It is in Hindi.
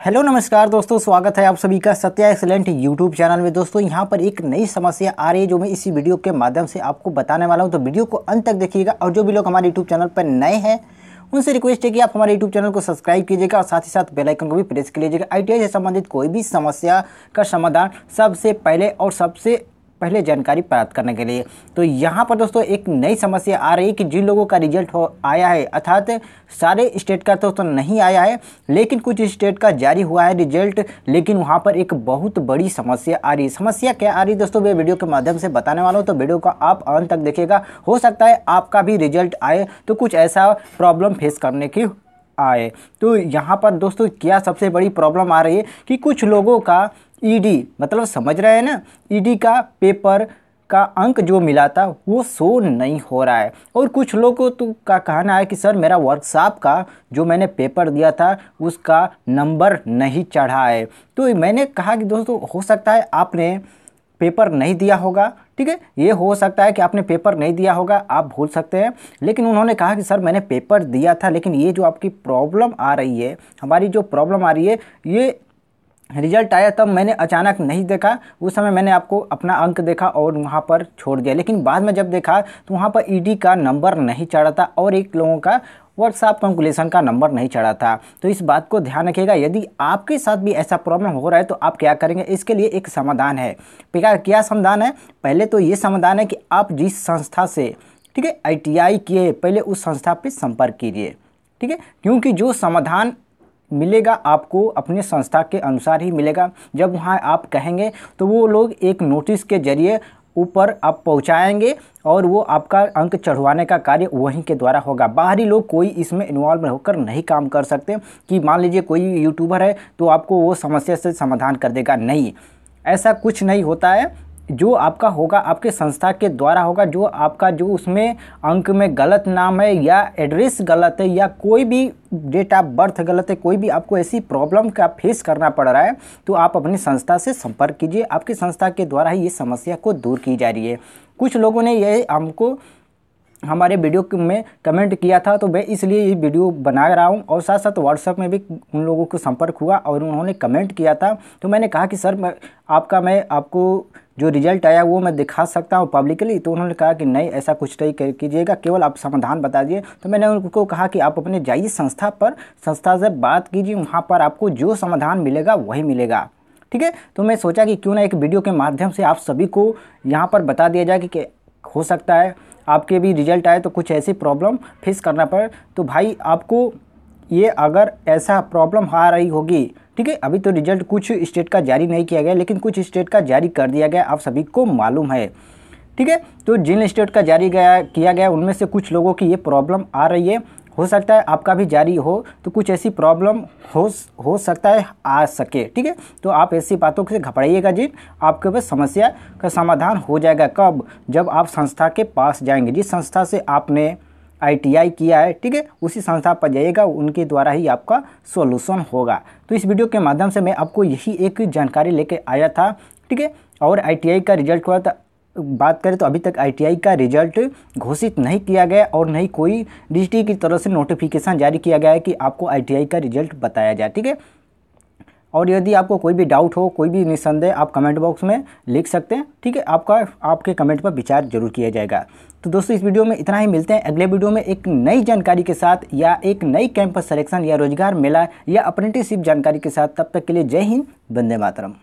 हेलो, नमस्कार दोस्तों, स्वागत है आप सभी का सत्या एक्सलेंट यूट्यूब चैनल में। दोस्तों, यहाँ पर एक नई समस्या आ रही है जो मैं इसी वीडियो के माध्यम से आपको बताने वाला हूँ। तो वीडियो को अंत तक देखिएगा और जो भी लोग हमारे यूट्यूब चैनल पर नए हैं, उनसे रिक्वेस्ट है कि आप हमारे यूट्यूब चैनल को सब्सक्राइब कीजिएगा और साथ ही साथ बेलाइकन को भी प्रेस कर लीजिएगा आईटीआई से संबंधित कोई भी समस्या का समाधान सबसे पहले और सबसे पहले जानकारी प्राप्त करने के लिए। तो यहाँ पर दोस्तों एक नई समस्या आ रही है कि जिन लोगों का रिज़ल्ट हो आया है अर्थात सारे स्टेट का तो, तो नहीं आया है लेकिन कुछ स्टेट का जारी हुआ है रिज़ल्ट लेकिन वहाँ पर एक बहुत बड़ी समस्या आ रही है। समस्या क्या आ रही है दोस्तों मैं वीडियो के माध्यम से बताने वाला हूँ तो वीडियो का आप अंत तक देखिएगा। हो सकता है आपका भी रिज़ल्ट आए तो कुछ ऐसा प्रॉब्लम फेस करने की आए। तो यहाँ पर दोस्तों क्या सबसे बड़ी प्रॉब्लम आ रही है कि कुछ लोगों का ईडी मतलब समझ रहे हैं ना? ईडी का पेपर का अंक जो मिला था, वो शो नहीं हो रहा है। और कुछ लोगों तो का कहना है कि, सर, मेरा वर्कशॉप का जो मैंने पेपर दिया था, उसका नंबर नहीं चढ़ा है। तो मैंने कहा कि, दोस्तों, हो सकता है आपने पेपर नहीं दिया होगा ठीक है? ये हो सकता है कि आपने पेपर नहीं दिया होगा, आप भूल सकते हैं। लेकिन उन्होंने कहा कि, सर, मैंने पेपर दिया था, लेकिन ये जो आपकी प्रॉब्लम आ रही है, हमारी जो प्रॉब्लम आ रही है, ये रिज़ल्ट आया तब मैंने अचानक नहीं देखा। उस समय मैंने आपको अपना अंक देखा और वहाँ पर छोड़ दिया। लेकिन बाद में जब देखा तो वहाँ पर ईडी का नंबर नहीं चढ़ा था और एक लोगों का व्हाट्सएप कैलकुलेशन का नंबर नहीं चढ़ा था। तो इस बात को ध्यान रखिएगा। यदि आपके साथ भी ऐसा प्रॉब्लम हो रहा है तो आप क्या करेंगे? इसके लिए एक समाधान है। क्या समाधान है? पहले तो ये समाधान है कि आप जिस संस्था से, ठीक है आई किए, पहले उस संस्था पर संपर्क कीजिए। ठीक है? क्योंकि जो समाधान मिलेगा, आपको अपने संस्था के अनुसार ही मिलेगा। जब वहाँ आप कहेंगे तो वो लोग एक नोटिस के ज़रिए ऊपर आप पहुँचाएँगे और वो आपका अंक चढ़वाने का कार्य वहीं के द्वारा होगा। बाहरी लोग कोई इसमें इन्वॉल्व होकर नहीं काम कर सकते कि मान लीजिए कोई यूट्यूबर है तो आपको वो समस्या से समाधान कर देगा। नहीं, ऐसा कुछ नहीं होता है। जो आपका होगा, आपके संस्था के द्वारा होगा, जो आपका, जो उसमें अंक में गलत नाम है या एड्रेस गलत है या कोई भी डेट ऑफ़ बर्थ गलत है, कोई भी आपको ऐसी प्रॉब्लम का फेस करना पड़ रहा है तो आप अपनी संस्था से संपर्क कीजिए। आपकी संस्था के द्वारा ही ये समस्या को दूर की जा रही है। कुछ लोगों ने ये हमको, हमारे वीडियो में कमेंट किया था तो मैं इसलिए ये वीडियो बना रहा हूँ और साथ साथ व्हाट्सएप में भी उन लोगों को संपर्क हुआ और उन्होंने कमेंट किया था। तो मैंने कहा कि, सर, मैं आपका, मैं आपको जो रिज़ल्ट आया वो मैं दिखा सकता हूँ पब्लिकली तो उन्होंने कहा कि नहीं, ऐसा कुछ नहीं कीजिएगा, केवल आप समाधान बता दिए। तो मैंने उनको कहा कि आप अपने जाइए संस्था पर, संस्था से बात कीजिए, वहाँ पर आपको जो समाधान मिलेगा वही मिलेगा। ठीक है? तो मैं सोचा कि क्यों ना एक वीडियो के माध्यम से आप सभी को यहाँ पर बता दिया जाए कि हो सकता है, आपके भी रिज़ल्ट आए तो कुछ ऐसी प्रॉब्लम फेस करना पड़े। तो भाई, आपको ये अगर ऐसा प्रॉब्लम आ रही होगी ठीक है? अभी तो रिज़ल्ट कुछ स्टेट का जारी नहीं किया गया, लेकिन कुछ स्टेट का जारी कर दिया गया, आप सभी को मालूम है। ठीक है? तो जिन स्टेट का जारी गया, किया गया, उनमें से कुछ लोगों की ये प्रॉब्लम आ रही है। हो सकता है आपका भी जारी हो तो कुछ ऐसी प्रॉब्लम हो हो सकता है आ सके। ठीक है? तो आप ऐसी बातों से घबराइएगा जी, आपके पास समस्या का समाधान हो जाएगा कब? जब आप संस्था के पास जाएँगे। जिस संस्था से आपने आईटीआई किया है, ठीक है? उसी संस्था पर जाइएगा, उनके द्वारा ही आपका सॉल्यूशन होगा। तो इस वीडियो के माध्यम से मैं आपको यही एक जानकारी लेके आया था, ठीक है? और आईटीआई का रिज़ल्ट हुआ था। बात करें तो अभी तक आईटीआई का रिज़ल्ट घोषित नहीं किया गया और नहीं कोई डिस्ट्रिक्ट की तरफ़ से नोटिफिकेशन जारी किया गया है कि आपको आईटीआई का रिज़ल्ट बताया जाए, ठीक है? और यदि आपको कोई भी डाउट हो, कोई भी निसंदेह, आप कमेंट बॉक्स में लिख सकते हैं, ठीक है? आपका, आपके कमेंट पर विचार ज़रूर किया जाएगा। तो दोस्तों, इस वीडियो में इतना ही, मिलते हैं अगले वीडियो में एक नई जानकारी के साथ या एक नई कैंपस सेलेक्शन या रोज़गार मेला या अप्रेंटिसशिप जानकारी के साथ। तब तक के लिए जय हिंद, वंदे मातरम।